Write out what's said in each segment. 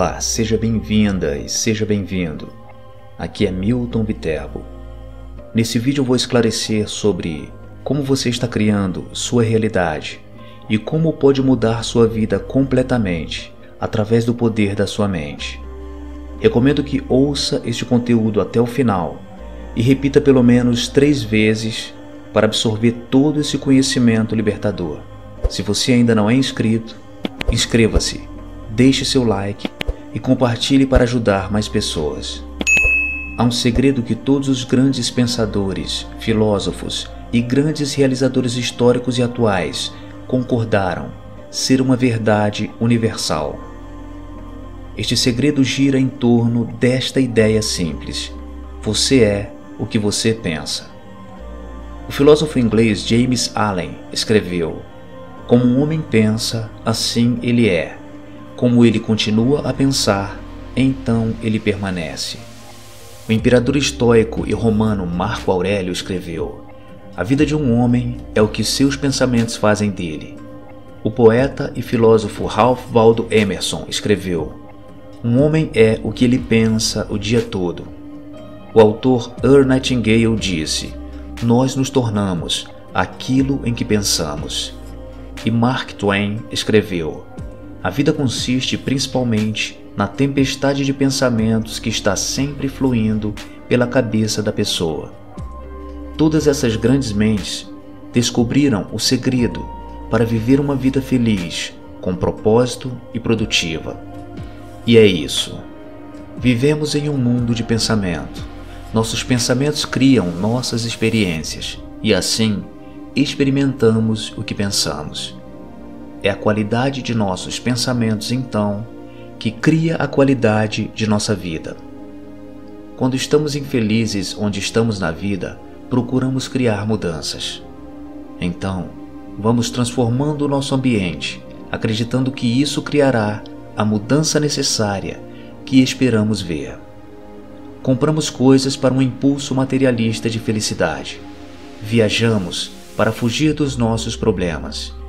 Olá, seja bem-vinda e seja bem-vindo. Aqui é Milton Viterbo. Nesse vídeo eu vou esclarecer sobre como você está criando sua realidade e como pode mudar sua vida completamente através do poder da sua mente. Recomendo que ouça este conteúdo até o final e repita pelo menos três vezes para absorver todo esse conhecimento libertador. Se você ainda não é inscrito, inscreva-se, deixe seu like e compartilhe para ajudar mais pessoas. Há um segredo que todos os grandes pensadores, filósofos e grandes realizadores históricos e atuais concordaram ser uma verdade universal. Este segredo gira em torno desta ideia simples: você é o que você pensa. O filósofo inglês James Allen escreveu: Como um homem pensa, assim ele é. Como ele continua a pensar, então ele permanece. O imperador estoico e romano Marco Aurélio escreveu: A vida de um homem é o que seus pensamentos fazem dele. O poeta e filósofo Ralph Waldo Emerson escreveu: Um homem é o que ele pensa o dia todo. O autor Earl Nightingale disse: Nós nos tornamos aquilo em que pensamos. E Mark Twain escreveu: A vida consiste principalmente na tempestade de pensamentos que está sempre fluindo pela cabeça da pessoa. Todas essas grandes mentes descobriram o segredo para viver uma vida feliz, com propósito e produtiva. E é isso. Vivemos em um mundo de pensamento. Nossos pensamentos criam nossas experiências e assim experimentamos o que pensamos. É a qualidade de nossos pensamentos, então, que cria a qualidade de nossa vida. Quando estamos infelizes onde estamos na vida, procuramos criar mudanças. Então, vamos transformando o nosso ambiente, acreditando que isso criará a mudança necessária que esperamos ver. Compramos coisas para um impulso materialista de felicidade. Viajamos para fugir dos nossos problemas.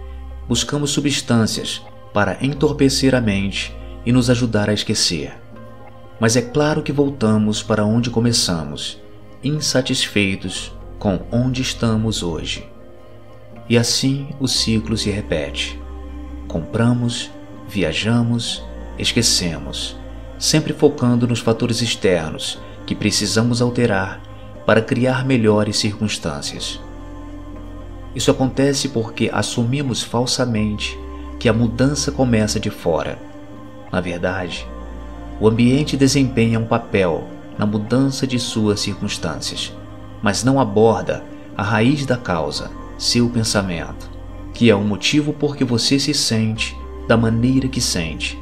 Buscamos substâncias para entorpecer a mente e nos ajudar a esquecer. Mas é claro que voltamos para onde começamos, insatisfeitos com onde estamos hoje. E assim o ciclo se repete. Compramos, viajamos, esquecemos, sempre focando nos fatores externos que precisamos alterar para criar melhores circunstâncias. Isso acontece porque assumimos falsamente que a mudança começa de fora na verdade, o ambiente desempenha um papel na mudança de suas circunstâncias, mas não aborda a raiz da causa, seu pensamento, que é o motivo por que você se sente da maneira que sente.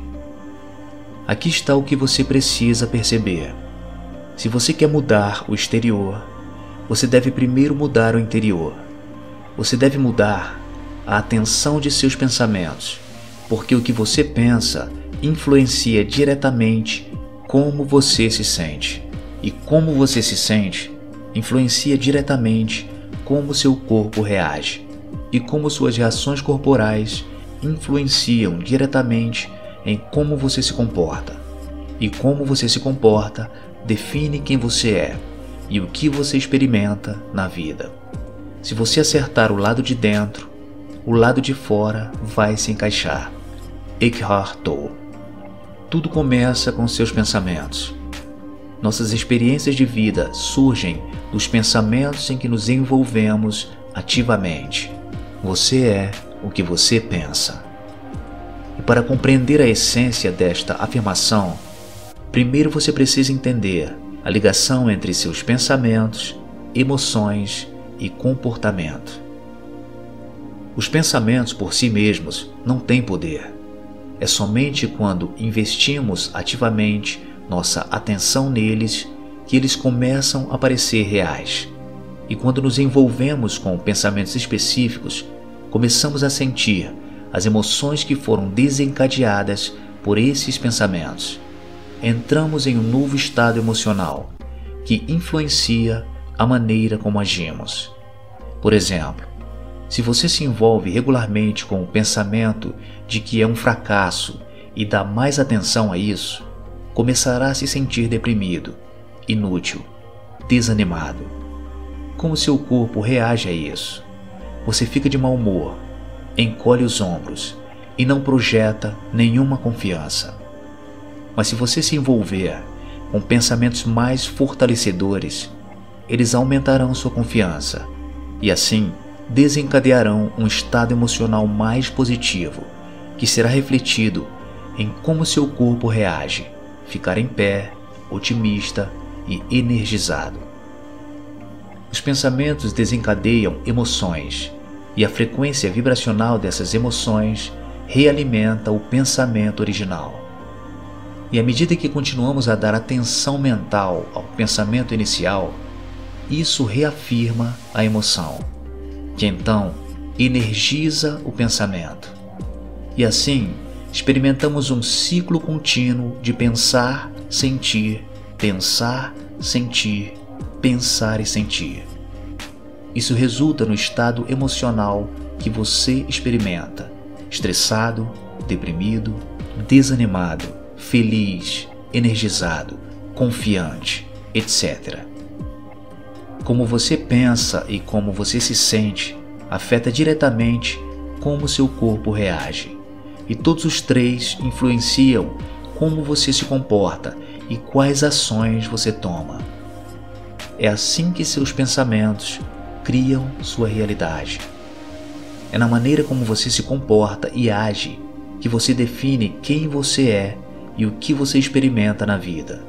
Aqui está o que você precisa perceber. Se você quer mudar o exterior, você deve primeiro mudar o interior. Você deve mudar a atenção de seus pensamentos, porque o que você pensa influencia diretamente como você se sente. E como você se sente influencia diretamente como seu corpo reage. E como suas reações corporais influenciam diretamente em como você se comporta. E como você se comporta define quem você é e o que você experimenta na vida. Se você acertar o lado de dentro, o lado de fora vai se encaixar. Eckhart Tolle tudo começa com seus pensamentos. Nossas experiências de vida surgem dos pensamentos em que nos envolvemos ativamente. Você é o que você pensa. E para compreender a essência desta afirmação, primeiro você precisa entender a ligação entre seus pensamentos, emoções e comportamento. Os pensamentos por si mesmos não têm poder. É somente quando investimos ativamente nossa atenção neles que eles começam a parecer reais. E quando nos envolvemos com pensamentos específicos, começamos a sentir as emoções que foram desencadeadas por esses pensamentos. Entramos em um novo estado emocional que influencia a maneira como agimos. Por exemplo, se você se envolve regularmente com o pensamento de que é um fracasso e dá mais atenção a isso, começará a se sentir deprimido, inútil, desanimado. Como seu corpo reage a isso? Você fica de mau humor, encolhe os ombros e não projeta nenhuma confiança. Mas se você se envolver com pensamentos mais fortalecedores, eles aumentarão sua confiança e assim desencadearão um estado emocional mais positivo, que será refletido em como seu corpo reage, ficar em pé, otimista e energizado. Os pensamentos desencadeiam emoções e a frequência vibracional dessas emoções realimenta o pensamento original. E à medida que continuamos a dar atenção mental ao pensamento inicial, isso reafirma a emoção, que então energiza o pensamento. E assim, experimentamos um ciclo contínuo de pensar, sentir, pensar, sentir, pensar e sentir. Isso resulta no estado emocional que você experimenta: estressado, deprimido, desanimado, feliz, energizado, confiante, etc. Como você pensa e como você se sente afeta diretamente como seu corpo reage. E todos os três influenciam como você se comporta e quais ações você toma. É assim que seus pensamentos criam sua realidade. É na maneira como você se comporta e age que você define quem você é e o que você experimenta na vida.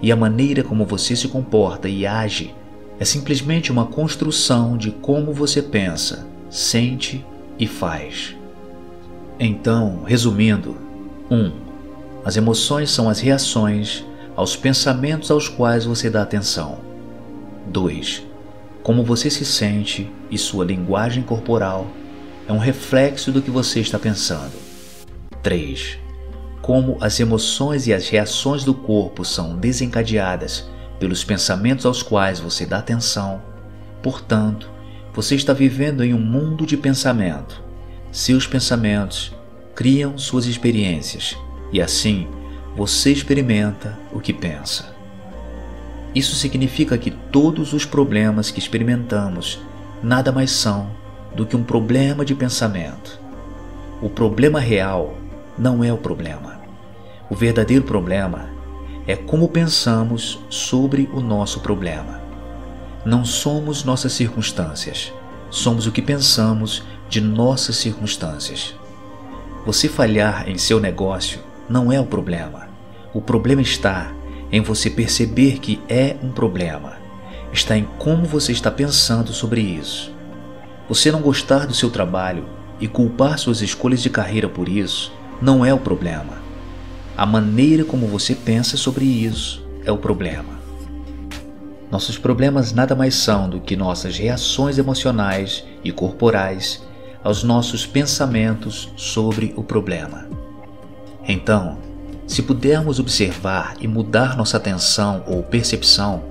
E a maneira como você se comporta e age é simplesmente uma construção de como você pensa, sente e faz. Então, resumindo: 1. Um, as emoções são as reações aos pensamentos aos quais você dá atenção. 2. Como você se sente e sua linguagem corporal é um reflexo do que você está pensando. 3. Como as emoções e as reações do corpo são desencadeadas pelos pensamentos aos quais você dá atenção. Portanto, você está vivendo em um mundo de pensamento. Seus pensamentos criam suas experiências e assim você experimenta o que pensa. Isso significa que todos os problemas que experimentamos nada mais são do que um problema de pensamento. O problema real não é o problema. O verdadeiro problema é como pensamos sobre o nosso problema. Não somos nossas circunstâncias, somos o que pensamos de nossas circunstâncias. Você falhar em seu negócio não é o problema. O problema está em você perceber que é um problema. Está em como você está pensando sobre isso. Você não gostar do seu trabalho e culpar suas escolhas de carreira por isso não é o problema. A maneira como você pensa sobre isso é o problema. Nossos problemas nada mais são do que nossas reações emocionais e corporais aos nossos pensamentos sobre o problema. Então, se pudermos observar e mudar nossa atenção ou percepção,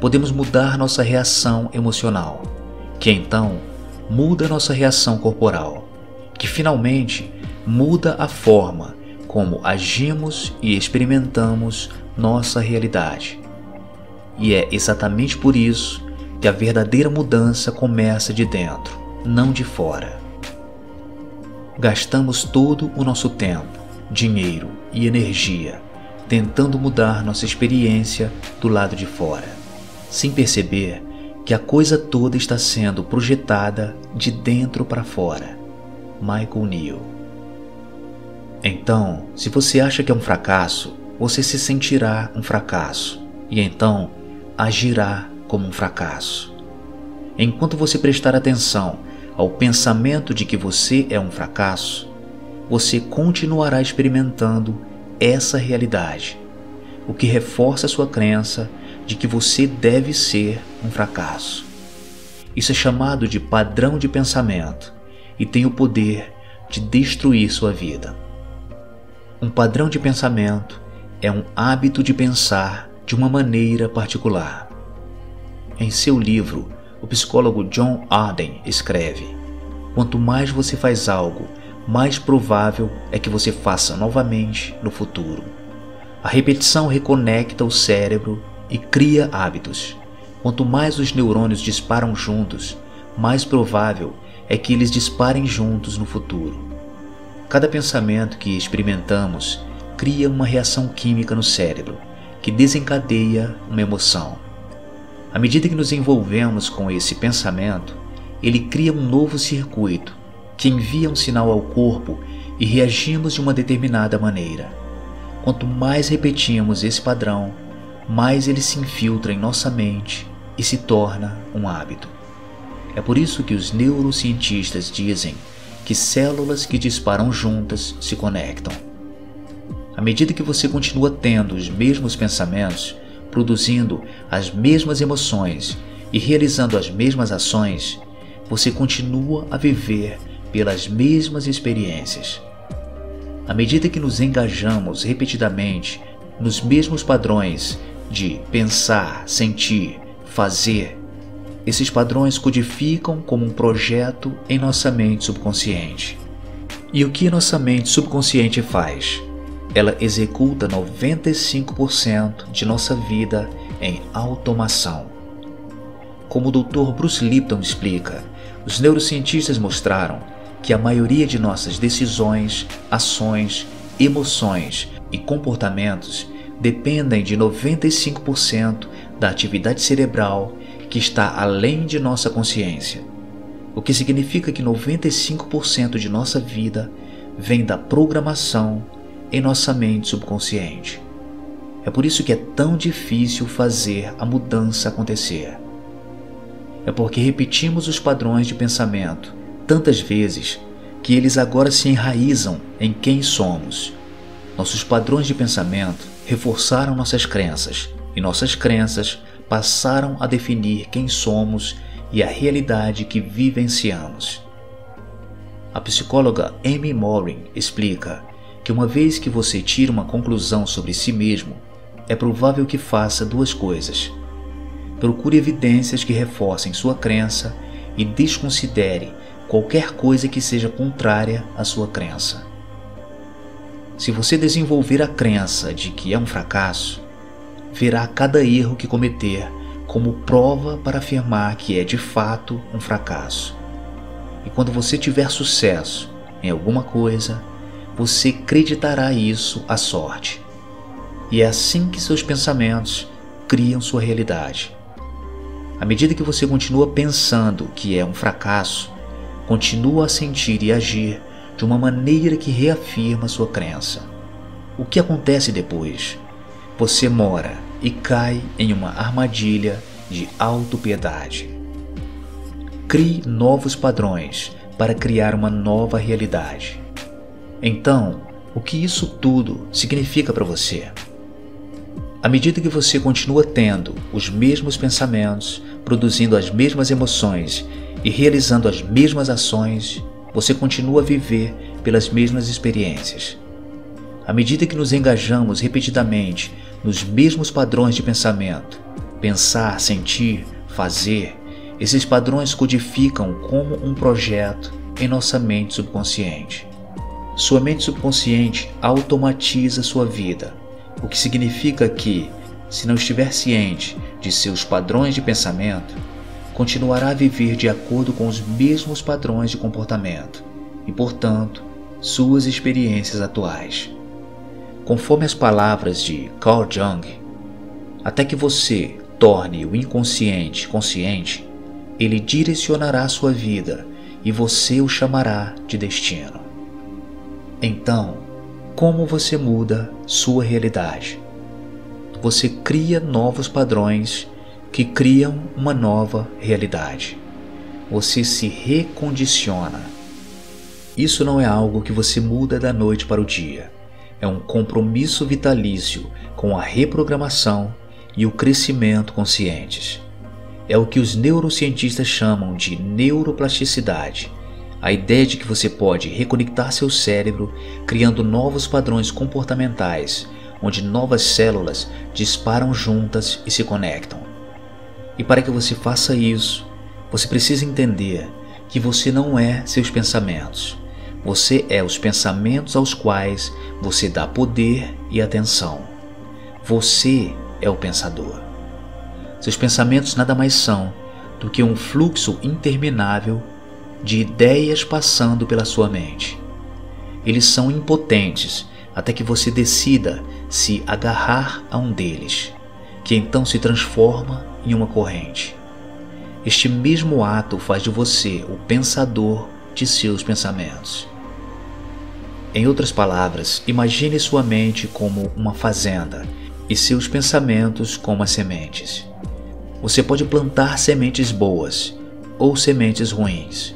podemos mudar nossa reação emocional, que então muda nossa reação corporal, que finalmente muda a forma como agimos e experimentamos nossa realidade. E é exatamente por isso que a verdadeira mudança começa de dentro, não de fora. Gastamos todo o nosso tempo, dinheiro e energia tentando mudar nossa experiência do lado de fora, sem perceber que a coisa toda está sendo projetada de dentro para fora. Michael Neal então, se você acha que é um fracasso, você se sentirá um fracasso e então agirá como um fracasso. Enquanto você prestar atenção ao pensamento de que você é um fracasso, você continuará experimentando essa realidade, o que reforça sua crença de que você deve ser um fracasso. Isso é chamado de padrão de pensamento e tem o poder de destruir sua vida. Um padrão de pensamento é um hábito de pensar de uma maneira particular. Em seu livro, o psicólogo John Arden escreve: Quanto mais você faz algo mais provável é que você faça novamente no futuro. A repetição reconecta o cérebro e cria hábitos. Quanto mais os neurônios disparam juntos, mais provável é que eles disparem juntos no futuro. Cada pensamento que experimentamos cria uma reação química no cérebro, que desencadeia uma emoção. À medida que nos envolvemos com esse pensamento, ele cria um novo circuito que envia um sinal ao corpo e reagimos de uma determinada maneira. Quanto mais repetimos esse padrão, mais ele se infiltra em nossa mente e se torna um hábito. É por isso que os neurocientistas dizem que células que disparam juntas se conectam. À medida que você continua tendo os mesmos pensamentos, produzindo as mesmas emoções e realizando as mesmas ações, você continua a viver pelas mesmas experiências. À medida que nos engajamos repetidamente nos mesmos padrões de pensar, sentir, fazer, esses padrões codificam como um projeto em nossa mente subconsciente. E o que nossa mente subconsciente faz? Ela executa 95% de nossa vida em automação. Como o Dr. Bruce Lipton explica, os neurocientistas mostraram que a maioria de nossas decisões, ações, emoções e comportamentos dependem de 95% da atividade cerebral que está além de nossa consciência, o que significa que 95% de nossa vida vem da programação em nossa mente subconsciente. É por isso que é tão difícil fazer a mudança acontecer. É porque repetimos os padrões de pensamento tantas vezes que eles agora se enraizam em quem somos. Nossos padrões de pensamento reforçaram nossas crenças e nossas crenças passaram a definir quem somos e a realidade que vivenciamos. A psicóloga Amy Morin explica que uma vez que você tira uma conclusão sobre si mesmo, é provável que faça duas coisas. Procure evidências que reforcem sua crença e desconsidere qualquer coisa que seja contrária à sua crença. Se você desenvolver a crença de que é um fracasso, verá cada erro que cometer como prova para afirmar que é de fato um fracasso. E quando você tiver sucesso em alguma coisa, você acreditará isso à sorte. E é assim que seus pensamentos criam sua realidade. À medida que você continua pensando que é um fracasso, continua a sentir e agir de uma maneira que reafirma sua crença. O que acontece depois? Você mora e cai em uma armadilha de autopiedade. Crie novos padrões para criar uma nova realidade. Então, o que isso tudo significa para você? À medida que você continua tendo os mesmos pensamentos, produzindo as mesmas emoções e realizando as mesmas ações, você continua a viver pelas mesmas experiências. À medida que nos engajamos repetidamente nos mesmos padrões de pensamento, pensar, sentir, fazer, esses padrões codificam como um projeto em nossa mente subconsciente. Sua mente subconsciente automatiza sua vida, o que significa que, se não estiver ciente de seus padrões de pensamento, continuará a viver de acordo com os mesmos padrões de comportamento e, portanto, suas experiências atuais. Conforme as palavras de Carl Jung, até que você torne o inconsciente consciente, ele direcionará sua vida e você o chamará de destino. Então, como você muda sua realidade? Você cria novos padrões que criam uma nova realidade. Você se recondiciona. Isso não é algo que você muda da noite para o dia. É um compromisso vitalício com a reprogramação e o crescimento conscientes. É o que os neurocientistas chamam de neuroplasticidade a ideia de que você pode reconectar seu cérebro criando novos padrões comportamentais, onde novas células disparam juntas e se conectam. E para que você faça isso, você precisa entender que você não é seus pensamentos. Você é os pensamentos aos quais você dá poder e atenção. Você é o pensador. Seus pensamentos nada mais são do que um fluxo interminável de ideias passando pela sua mente. Eles são impotentes até que você decida se agarrar a um deles, que então se transforma em uma corrente. Este mesmo ato faz de você o pensador de seus pensamentos. Em outras palavras, imagine sua mente como uma fazenda e seus pensamentos como as sementes. Você pode plantar sementes boas ou sementes ruins.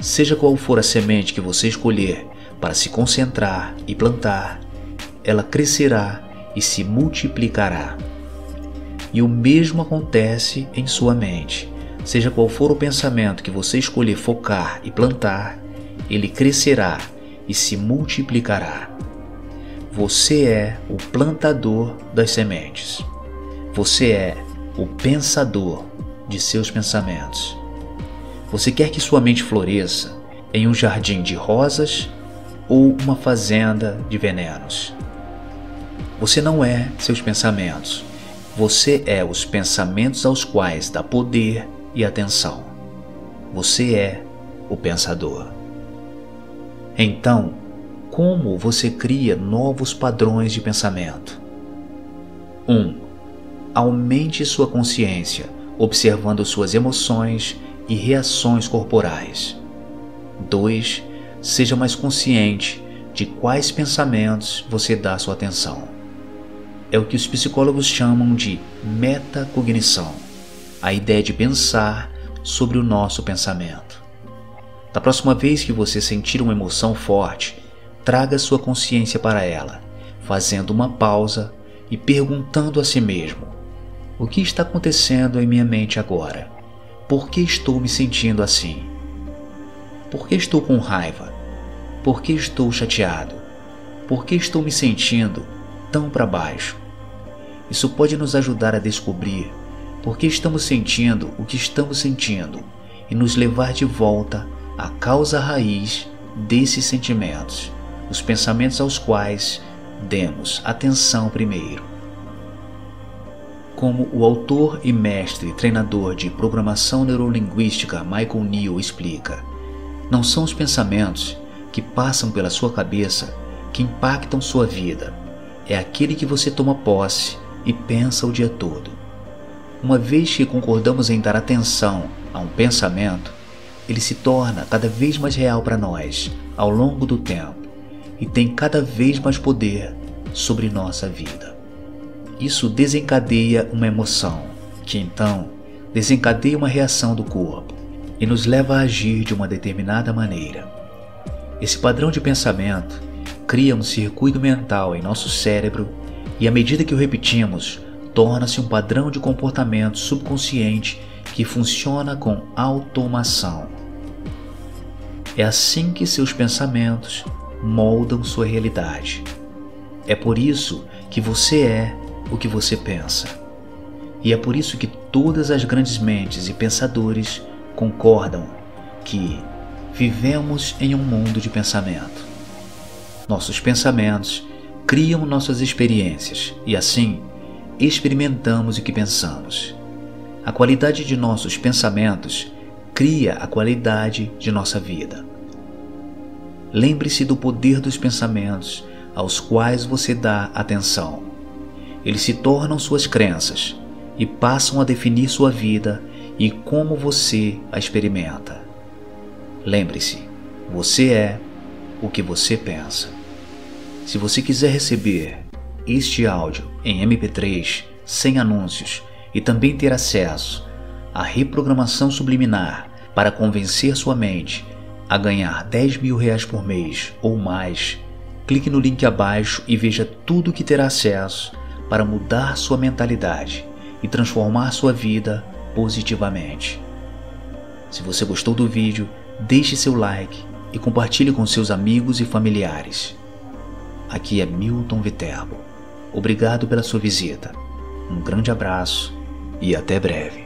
Seja qual for a semente que você escolher para se concentrar e plantar, ela crescerá e se multiplicará. E o mesmo acontece em sua mente. Seja qual for o pensamento que você escolher focar e plantar, ele crescerá e se multiplicará. Você é o plantador das sementes. Você é o pensador de seus pensamentos. Você quer que sua mente floresça em um jardim de rosas ou uma fazenda de venenos? Você não é seus pensamentos. Você é os pensamentos aos quais dá poder e atenção. Você é o pensador. Então, como você cria novos padrões de pensamento? 1. Um, aumente sua consciência, observando suas emoções e reações corporais. 2. Seja mais consciente de quais pensamentos você dá sua atenção. É o que os psicólogos chamam de metacognição a ideia de pensar sobre o nosso pensamento. Da próxima vez que você sentir uma emoção forte, traga sua consciência para ela, fazendo uma pausa e perguntando a si mesmo: o que está acontecendo em minha mente agora? Por que estou me sentindo assim? Por que estou com raiva? Por que estou chateado? Por que estou me sentindo tão para baixo? Isso pode nos ajudar a descobrir por que estamos sentindo o que estamos sentindo e nos levar de volta à causa raiz desses sentimentos, os pensamentos aos quais demos atenção primeiro. Como o autor e mestre treinador de programação neurolinguística Michael Neal explica, não são os pensamentos que passam pela sua cabeça que impactam sua vida, é aquele que você toma posse e pensa o dia todo. Uma vez que concordamos em dar atenção a um pensamento, ele se torna cada vez mais real para nós ao longo do tempo e tem cada vez mais poder sobre nossa vida. Isso desencadeia uma emoção, que então desencadeia uma reação do corpo e nos leva a agir de uma determinada maneira. Esse padrão de pensamento cria um circuito mental em nosso cérebro e à medida que o repetimos, torna-se um padrão de comportamento subconsciente que funciona com automação. É assim que seus pensamentos moldam sua realidade. É por isso que você é o que você pensa. E é por isso que todas as grandes mentes e pensadores concordam que vivemos em um mundo de pensamento. Nossos pensamentos criam nossas experiências e assim experimentamos o que pensamos. A qualidade de nossos pensamentos cria a qualidade de nossa vida. Lembre-se do poder dos pensamentos aos quais você dá atenção. Eles se tornam suas crenças e passam a definir sua vida e como você a experimenta. Lembre-se, você é o que você pensa. Se você quiser receber este áudio em MP3 sem anúncios e também ter acesso à reprogramação subliminar para convencer sua mente a ganhar 10 mil reais por mês ou mais, clique no link abaixo e veja tudo o que terá acesso para mudar sua mentalidade e transformar sua vida positivamente. Se você gostou do vídeo, deixe seu like e compartilhe com seus amigos e familiares. Aqui é Milton Viterbo. Obrigado pela sua visita. Um grande abraço e até breve.